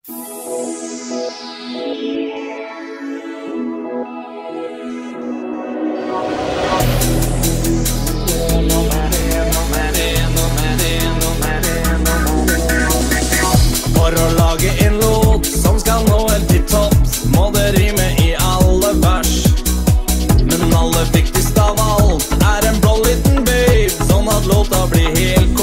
For å lage en låt som skal nå helt til topps, må det rime i alle vers. Men aller viktigst av alt er en blå liten babe, sånn at låta blir helt kort.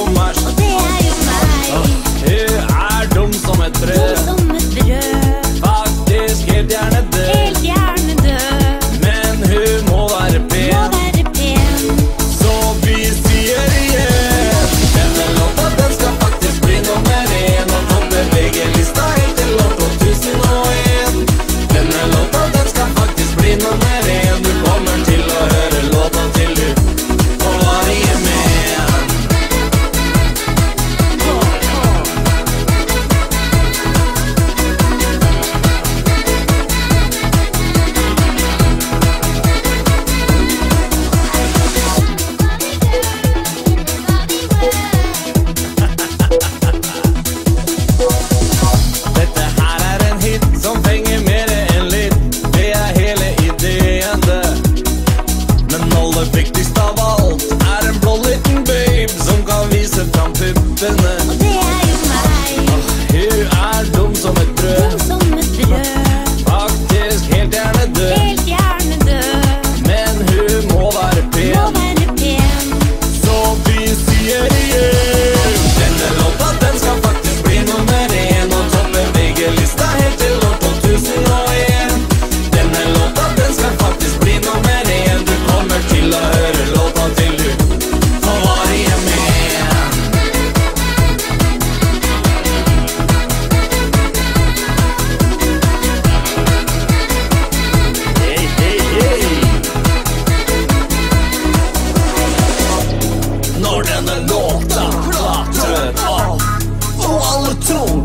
been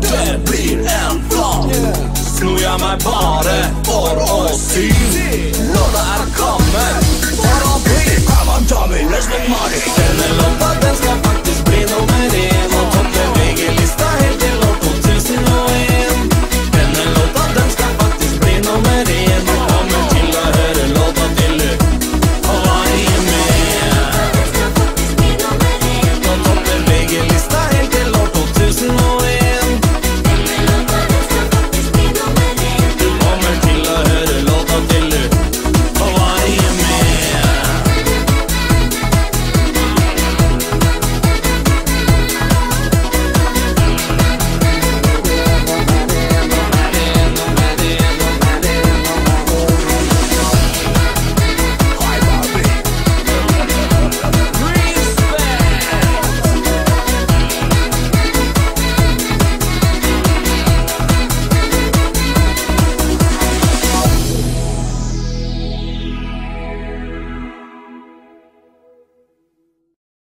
Det blir en flom Snur jeg meg bare for å syne